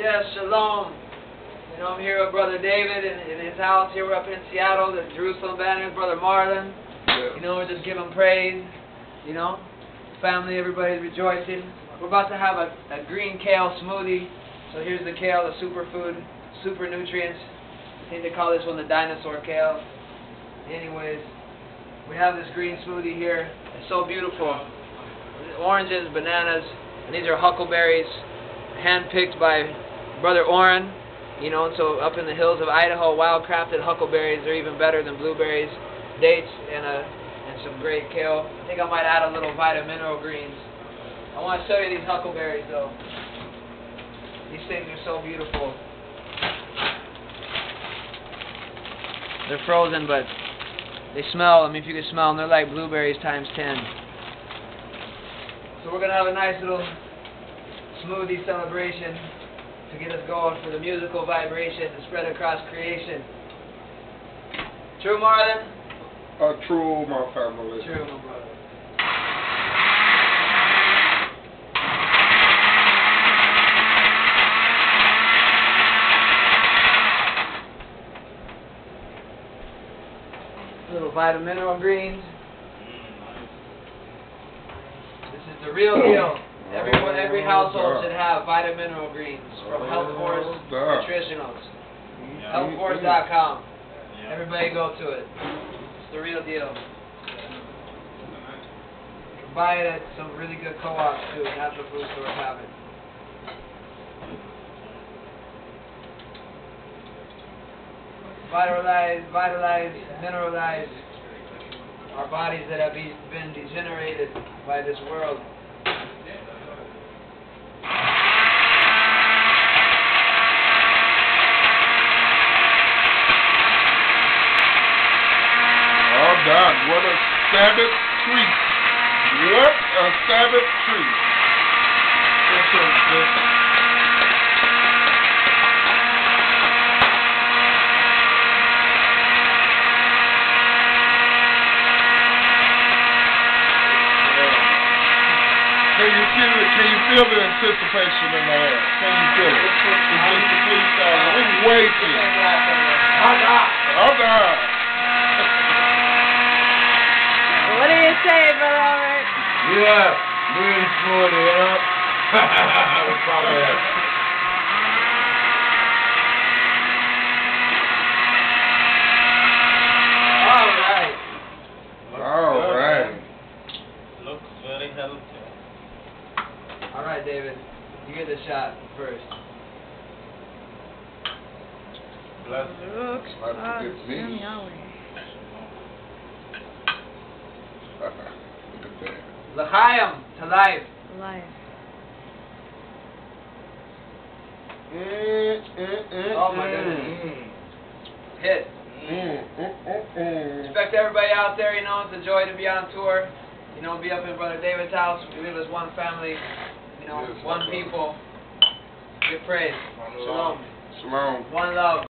Yes, shalom. You know, I'm here with Brother David in, in his house. Here we're up in Seattle, the Jerusalem Banners, Brother Marlon. You know, we're just giving praise. You know, family, everybody's rejoicing. We're about to have a, a green kale smoothie. So here's the kale, the superfood, super nutrients. I think they call this one the dinosaur kale. Anyways, we have this green smoothie here. It's so beautiful. Oranges, bananas, and these are huckleberries, handpicked by Brother Orrin. You know, and so up in the hills of Idaho, wild crafted huckleberries are even better than blueberries. Dates and a and some great kale. I think I might add a little vitamin mineral greens. I want to show you these huckleberries though. These things are so beautiful. They're frozen, but they smell. I mean, if you can smell them, they're like blueberries times 10. So we're going to have a nice little smoothie celebration to get us going for the musical vibration to spread across creation. True, Marlon? Uh, true, my family. True, my brother. Little vitamin mineral greens. This is the real deal. Everyone, every oh, household should have vitamin mineral greens from oh, Health Force. Nutritionals. Healthforce.com. Everybody go to it. It's the real deal. You can buy it at some really good co-ops too. Natural food stores have it. Vitalize, vitalize, mineralize our bodies that have been degenerated by this world. God, what a Sabbath treat. What a Sabbath treat. That's so good. Can you feel it? Can you feel the anticipation in the air? Can you feel it? It's just freestyle. We're waiting. Oh God. Do you say, Yeah, green smoothie, you know? What's wrong with that? All right. All right. Looks very healthy. All right, David. You get the shot first. Bless Looks Might forget me. awesome, Yahweh. Look at that. L'chaim to life. Life. Mm, mm, mm, Oh, my goodness. Hit. Mm, mm, mm, mm. Respect to everybody out there, you know, it's a joy to be on tour. You know, be up in Brother David's house. We live as one family, you know, one people. Give praise. Shalom. Shalom. One love.